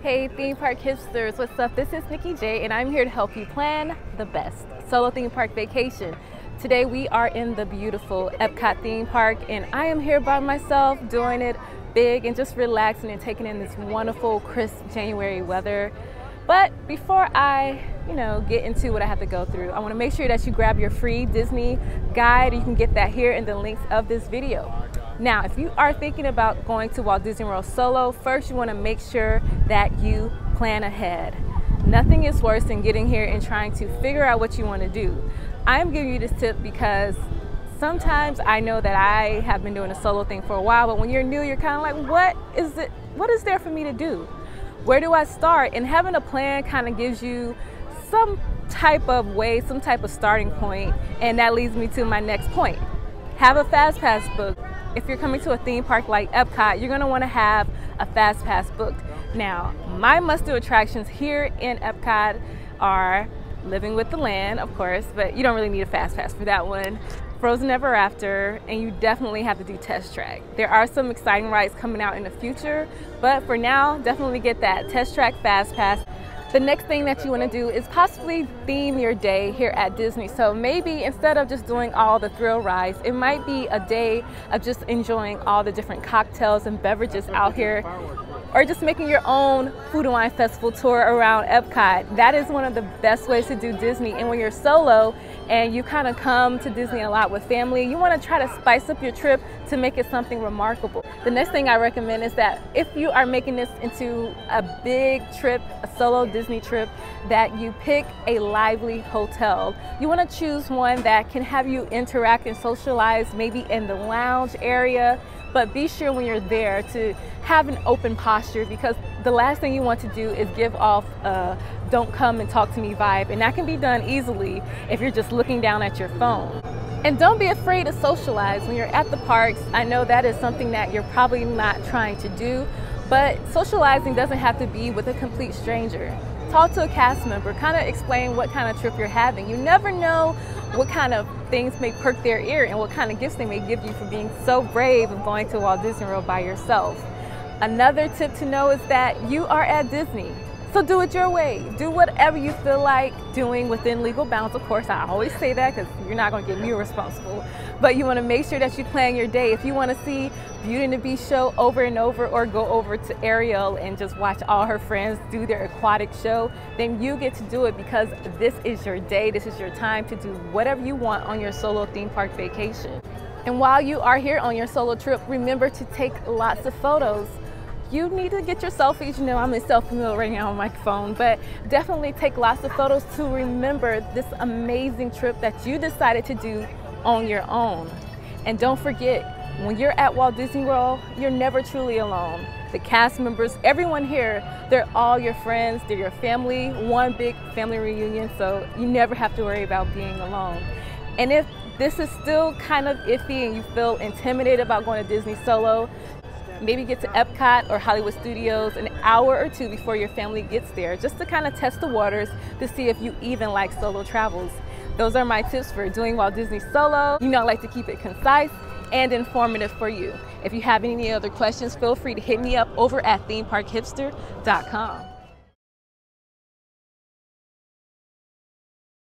Hey theme park hipsters, what's up? This is Nikky J and I'm here to help you plan the best solo theme park vacation. Today we are in the beautiful Epcot theme park and I am here by myself doing it big and just relaxing and taking in this wonderful crisp January weather. But before I, you know, get into what I have to go through, I want to make sure that you grab your free Disney guide. You can get that here in the links of this video. Now, if you are thinking about going to Walt Disney World solo, first you want to make sure that you plan ahead. Nothing is worse than getting here and trying to figure out what you want to do. I am giving you this tip because sometimes I know that I have been doing a solo thing for a while, but when you're new, you're kind of like, what is it? What is there for me to do? Where do I start? And having a plan kind of gives you some type of way, some type of starting point, and that leads me to my next point. Have a fast pass book if you're coming to a theme park like Epcot, you're gonna wanna have a fast pass booked. Now, my must-do attractions here in Epcot are Living with the Land, of course, but you don't really need a fast pass for that one. Frozen Ever After, and you definitely have to do Test Track. There are some exciting rides coming out in the future, but for now, definitely get that Test Track Fast Pass. The next thing that you want to do is possibly theme your day here at Disney. So maybe instead of just doing all the thrill rides, it might be a day of just enjoying all the different cocktails and beverages out here or just making your own food and wine festival tour around Epcot. That is one of the best ways to do Disney. And when you're solo and you kind of come to Disney a lot with family, you want to try to spice up your trip to make it something remarkable. The next thing I recommend is that if you are making this into a big trip, a solo Disney trip, that you pick a lively hotel. You want to choose one that can have you interact and socialize maybe in the lounge area but be sure when you're there to have an open posture because the last thing you want to do is give off a don't come and talk to me vibe and that can be done easily if you're just looking down at your phone. And don't be afraid to socialize when you're at the parks. I know that is something that you're probably not trying to do, but socializing doesn't have to be with a complete stranger. Talk to a cast member, kind of explain what kind of trip you're having. You never know what kind of things may perk their ear and what kind of gifts they may give you for being so brave of going to Walt Disney World by yourself. Another tip to know is that you are at Disney. So do it your way. Do whatever you feel like doing within legal bounds. Of course, I always say that because you're not going to get me responsible. But you want to make sure that you plan your day. If you want to see Beauty and the Beast show over and over or go over to Ariel and just watch all her friends do their aquatic show, then you get to do it because this is your day. This is your time to do whatever you want on your solo theme park vacation. And while you are here on your solo trip, remember to take lots of photos you need to get your selfies. You know, I'm in selfie mode right now on my phone, but definitely take lots of photos to remember this amazing trip that you decided to do on your own. And don't forget, when you're at Walt Disney World, you're never truly alone. The cast members, everyone here, they're all your friends, they're your family, one big family reunion, so you never have to worry about being alone. And if this is still kind of iffy and you feel intimidated about going to Disney solo, maybe get to Epcot or Hollywood Studios an hour or two before your family gets there, just to kind of test the waters to see if you even like solo travels. Those are my tips for doing Walt Disney solo. You know I like to keep it concise and informative for you. If you have any other questions, feel free to hit me up over at themeparkhipster.com.